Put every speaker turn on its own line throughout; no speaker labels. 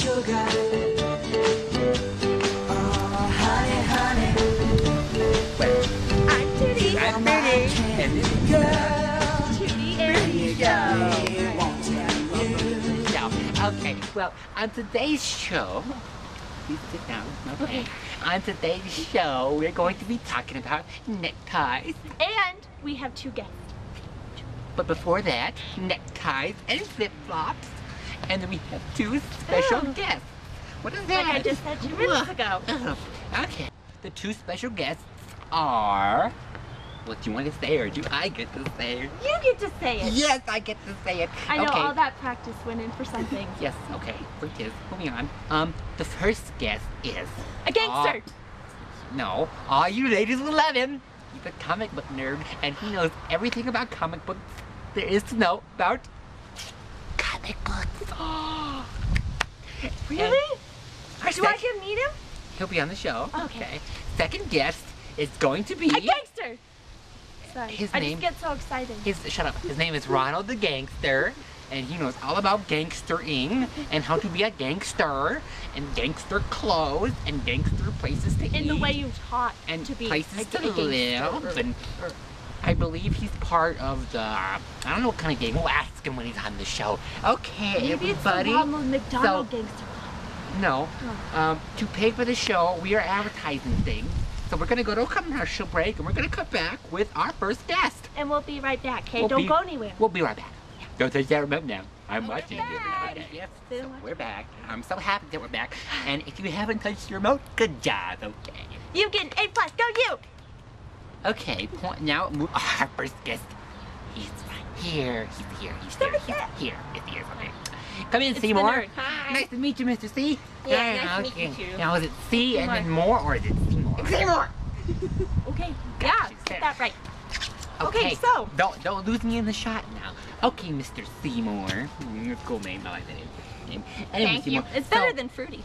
sugar. Oh, honey, honey.
I'm Tutti.
I'm candy girl.
Tootie and
Baby, won't tell you.
So, okay, well, on today's show, please sit down, okay? On today's show, we're going to be talking about neckties.
And we have two guests.
But before that, neckties and flip-flops. And we have two special
Oh.
guests. What is
Like
that?
I just said two minutes ago.
Oh, okay. The two special guests are... What do you want to say, or do I get to say it?
You get to say it.
Yes, I get to say it.
I know
okay.
all that practice went in for something.
Yes, okay. Forgive. Moving on. Um, the first guest is...
A gangster.
No, all you ladies will love him. He's a comic book nerd, and he knows everything about comic books there is to know about comic books.
really?
Our
Do I to meet him?
He'll be on the show.
Okay.
Second guest is going to be
A gangster. Sorry.
His
I
name-
just get so excited.
his. Shut up. His name is Ronald the Gangster, and he knows all about gangstering and how to be a gangster and gangster clothes and gangster places to eat.
in the way you taught
and
to be
places
a,
to
a
live. And I believe he's part of the. I don't know what kind of gang. We'll ask him when he's on the show. Okay,
Maybe it's the
everybody.
Ronald McDonald
So-
gangster.
No.
Oh.
Um, to pay for the show, we are advertising things. So we're gonna go to a commercial break, and we're gonna come back with our first guest.
And we'll be right back, okay?
We'll
Don't
be-
go anywhere.
We'll be right back. Don't touch that remote now. I'm watching you.
back.
Okay, Yes, so we're back. I'm so happy that we're back. And if you haven't touched your remote, good job. Okay.
You get an A plus, go you!
Okay, point now move our first guest. He's right here. He's here. He's here. He's
here.
here. Yes, he. Okay. Come in,
It's
Seymour.
Hi.
Nice to meet you, Mr. C.
Yeah, nice to meet
okay.
you too.
Now is it C and then more, or is it Seymour? Seymour.
Okay, yeah, get that right. Okay, so-
don't don't lose me in the shot now. Okay, Mr. Seymour. Mm, Cool name. I like that name. Anyway,
Thank you. It's better
so,
than Fruitti.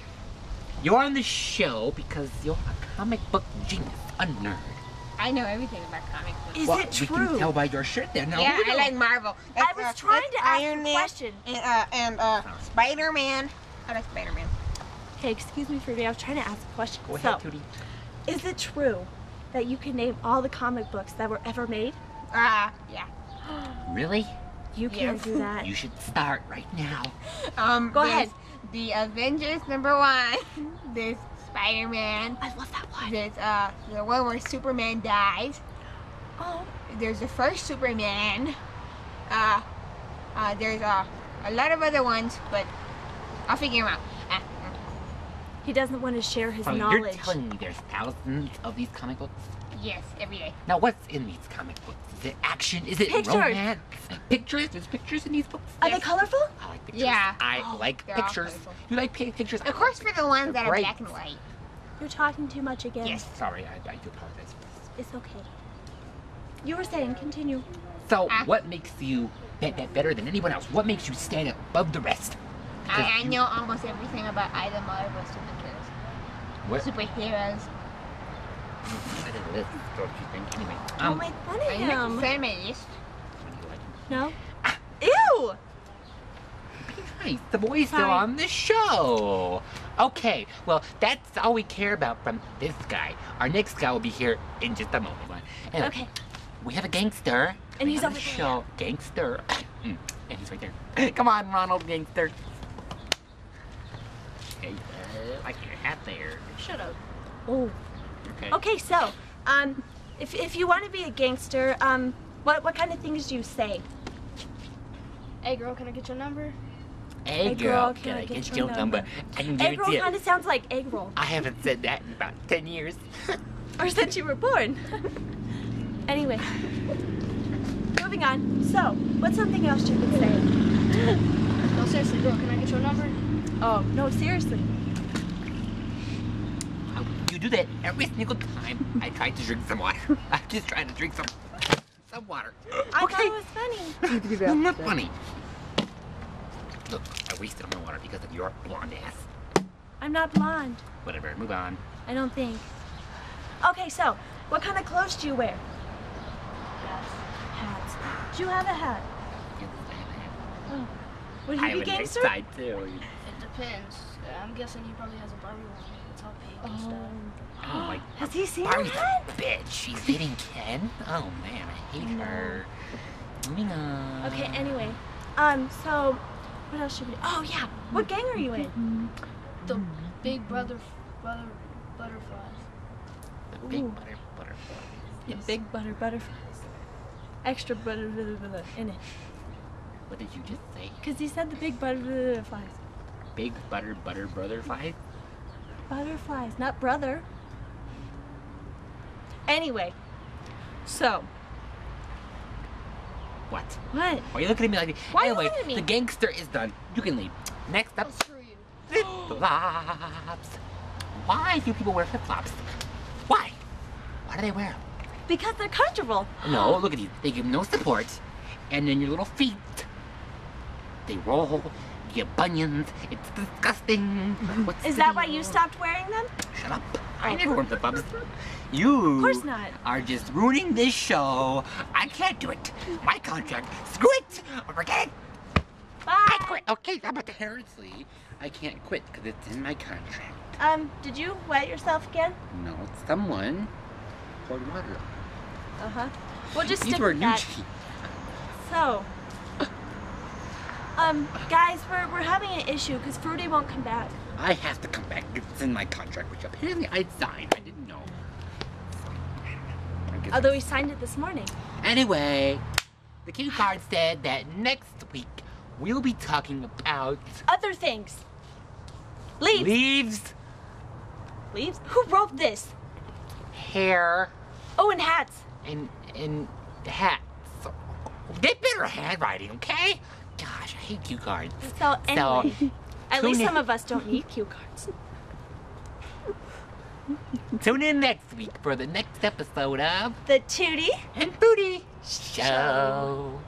You're on the show because you're a comic book genius, a nerd.
I know everything about comic books.
Is
well,
it
we
true?
can tell by your shirt there. Now,
yeah, I like Marvel.
I was
uh,
trying to ask
Iron
a
Man
question.
And, uh, and uh, Spider-Man. I like Spider-Man.
Okay, excuse me, Fruitti. I was trying to ask a question.
Go
so,
ahead, Tutti.
is it true that you can name all the comic books that were ever made?
Ah, yeah.
Really?
You can't
Yes.
do that.
You should start right now.
Um,
Go ahead.
The Avengers number one. There's Spider-Man.
I love that one.
There's uh the one where Superman dies.
Oh,
There's the first Superman. Uh, uh there's uh, a lot of other ones, but I'll figure them out. Ah,
he doesn't want to share his
So you're
knowledge.
telling me there's thousands of these comic books?
Yes, every day.
Now, what's in these comic books? Is it action? Is it
Pictures.
romance? Pictures? There's pictures in these books?
Are they colorful?
I like pictures.
Yeah.
I
Oh,
like pictures. You like pictures?
Of course,
like
for the ones that are black and white.
You're talking too much again.
Yes.
Sorry, I, I do apologize.
It's okay. You were saying, continue.
So,
Ah.
what makes you be- be- better than anyone else? What makes you stand above the rest?
I, I know almost everything about either Marvel superheroes.
What?
Superheroes.
Don't you think? Anyway,
Don't
um,
make fun
Are
of
you like
him.
feminist?
No? Ew!
Nice. The boys still
Sorry.
on the show. Okay, well, that's all we care about from this guy. Our next guy will be here in just a moment. Anyway,
Okay.
we have a gangster.
And he's
on
over
the
there.
show. Gangster. Mm, and he's right there. Come on, Ronald, gangster. Hey, uh, like your hat there.
Shut up. Oh.
Okay.
Okay, so, um, if, if you want to be a gangster, um, what, what kind of things do you say?
Hey girl, can I get your number?
Hey, girl, can I get your number? I can
Egg roll
guarantee
kind
it.
of sounds like egg roll.
I haven't said that in about 10 years.
Or since you were born. anyway. Moving on. So, what's something else you could say?
No, seriously, girl, can I get your number?
Oh, no, seriously.
You do that every single time I try to drink some water. I'm just trying to drink some some water.
I
okay.
thought it was funny.
I'm not funny. Look, I wasted all my water because of your blonde ass.
I'm not blonde.
Whatever, move on.
I don't think. Okay, so, what kind of clothes do you wear? Hats. Do you have a hat? Oh. Would
I
you
have
be
a nice
gangster?
side too.
It depends. I'm guessing he probably has a Barbie one. It's all pink and stuff.
Oh my
Has he seen
Barbie's
that?
bitch. She's dating Ken. Oh man, I hate her. Moving on.
Okay, anyway. Um, so what else should we do? Oh yeah. What gang are you in?
The Big Brother, brother, butterflies.
The big
Ooh.
butter butterfly.
The big butter butterflies. Extra butter, butter, butter in it.
What did you just say?
Cause he said the big butter butterflies.
Big butter butter butterfly?
Butterflies, not brother. Anyway, so
What?
what?
Why are you looking at me like that?
Why are you at me?
the gangster is done. You can leave. Next up,
Oh, screw you.
flip flops. Why do people wear flip flops? Why? Why do they wear them?
Because they're comfortable.
No, look at these. They give no support, and then your little feet, they roll. You get bunions. It's disgusting. What's
Is that why you stopped wearing them?
Shut up. I never wore the flops. You
Of course not.
are just ruining this show. I can't do it. My contract. Screw it. Or forget it. I
Bye.
quit. Okay, how about the seriously? I can't quit because it's in my contract.
Um, did you wet yourself again?
No, someone poured water. on.
Uh huh. We'll just
These
stick
were
with
new
that. So, um, guys, we're we're having an issue because Fruitti won't come back.
I have to come back. It's in my contract, which apparently I signed. I didn't know.
Although he signed it this morning.
Anyway, the cue card said that next week we'll be talking about
Other things. Leaves.
leaves,
Leaves. Who wrote this?
hair,
Oh, and hats.
and and hats. Get better handwriting, okay? Gosh, I hate cue cards.
So anyway, at least some of us don't need cue cards.
Tune in next week for the next episode of
The Tutti
and Booty Show.